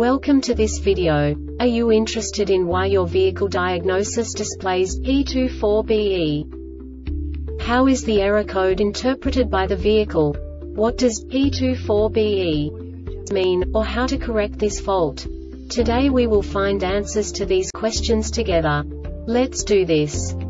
Welcome to this video. Are you interested in why your vehicle diagnosis displays P24BE? How is the error code interpreted by the vehicle? What does P24BE mean, or how to correct this fault? Today we will find answers to these questions together. Let's do this.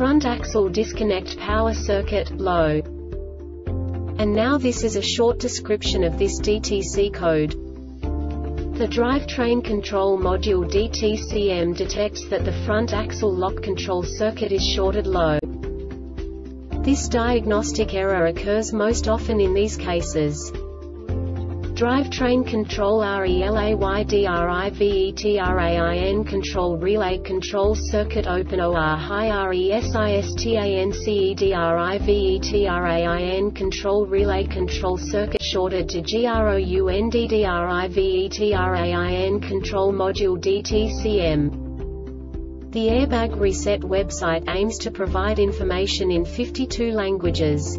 front axle disconnect power circuit, low. And now this is a short description of this DTC code. The drivetrain control module DTCM detects that the front axle lock control circuit is shorted low. This diagnostic error occurs most often in these cases. Drivetrain control RELAYDRIVETRAIN control relay control circuit open OR high RESISTANCEDRIVETRAIN control relay control circuit shorted to GROUNDDRIVETRAIN control module DTCM. The Airbag Reset website aims to provide information in 52 languages.